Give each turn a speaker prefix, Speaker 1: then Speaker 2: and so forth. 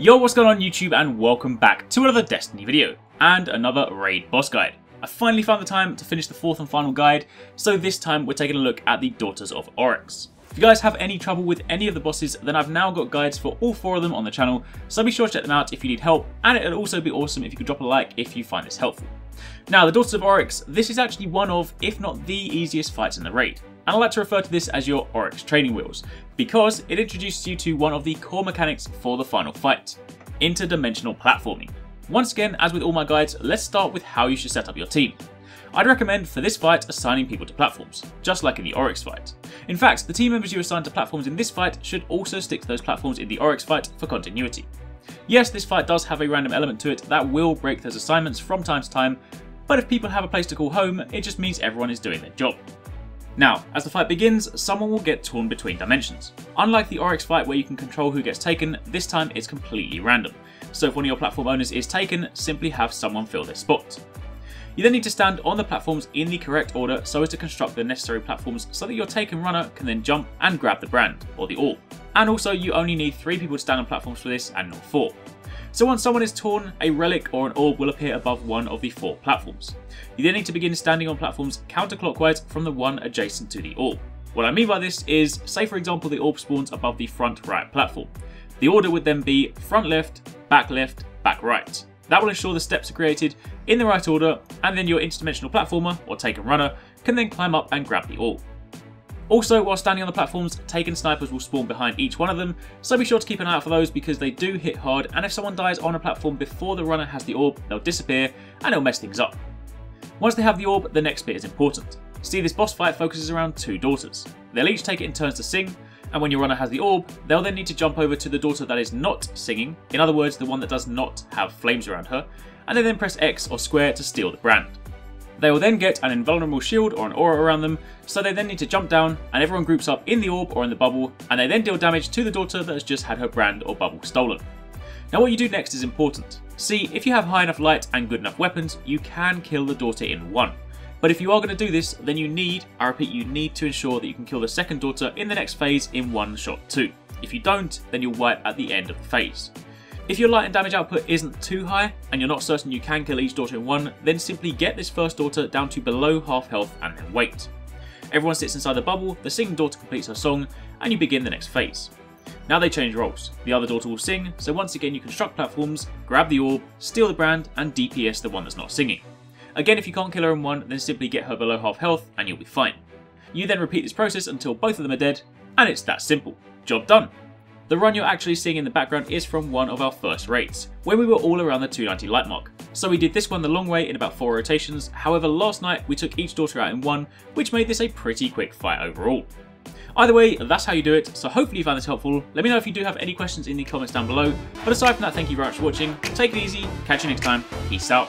Speaker 1: Yo, what's going on YouTube and welcome back to another Destiny video and another raid boss guide. I finally found the time to finish the fourth and final guide, so this time we're taking a look at the Daughters of Oryx. If you guys have any trouble with any of the bosses, then I've now got guides for all four of them on the channel, so be sure to check them out if you need help, and it would also be awesome if you could drop a like if you find this helpful. Now, the Daughters of Oryx, this is actually one of, if not the easiest fights in the raid and I like to refer to this as your Oryx training wheels, because it introduces you to one of the core mechanics for the final fight, interdimensional platforming. Once again, as with all my guides, let's start with how you should set up your team. I'd recommend for this fight assigning people to platforms, just like in the Oryx fight. In fact, the team members you assign to platforms in this fight should also stick to those platforms in the Oryx fight for continuity. Yes, this fight does have a random element to it that will break those assignments from time to time, but if people have a place to call home, it just means everyone is doing their job. Now, as the fight begins, someone will get torn between dimensions. Unlike the Oryx fight where you can control who gets taken, this time it's completely random. So if one of your platform owners is taken, simply have someone fill their spot. You then need to stand on the platforms in the correct order so as to construct the necessary platforms so that your taken runner can then jump and grab the brand, or the orb. And also you only need 3 people to stand on platforms for this and not 4. So once someone is torn, a relic or an orb will appear above one of the four platforms. You then need to begin standing on platforms counterclockwise from the one adjacent to the orb. What I mean by this is, say for example the orb spawns above the front right platform. The order would then be front left, back left, back right. That will ensure the steps are created in the right order, and then your interdimensional platformer, or taken runner, can then climb up and grab the orb. Also, while standing on the platforms, Taken snipers will spawn behind each one of them, so be sure to keep an eye out for those because they do hit hard and if someone dies on a platform before the runner has the orb, they'll disappear and it'll mess things up. Once they have the orb, the next bit is important. See, this boss fight focuses around two daughters. They'll each take it in turns to sing, and when your runner has the orb, they'll then need to jump over to the daughter that is not singing, in other words, the one that does not have flames around her, and they then press X or square to steal the brand. They will then get an invulnerable shield or an aura around them, so they then need to jump down and everyone groups up in the orb or in the bubble, and they then deal damage to the daughter that has just had her brand or bubble stolen. Now what you do next is important. See, if you have high enough light and good enough weapons, you can kill the daughter in one. But if you are going to do this, then you need, I repeat, you need to ensure that you can kill the second daughter in the next phase in one shot too. If you don't, then you'll wipe at the end of the phase. If your light and damage output isn't too high, and you're not certain you can kill each daughter in one, then simply get this first daughter down to below half health and then wait. Everyone sits inside the bubble, the singing daughter completes her song, and you begin the next phase. Now they change roles. The other daughter will sing, so once again you construct platforms, grab the orb, steal the brand, and DPS the one that's not singing. Again, if you can't kill her in one, then simply get her below half health and you'll be fine. You then repeat this process until both of them are dead, and it's that simple. Job done. The run you're actually seeing in the background is from one of our first raids, when we were all around the 290 light mark. So we did this one the long way in about 4 rotations, however last night we took each daughter out in one, which made this a pretty quick fight overall. Either way, that's how you do it, so hopefully you found this helpful. Let me know if you do have any questions in the comments down below, but aside from that, thank you very much for watching, take it easy, catch you next time, peace out.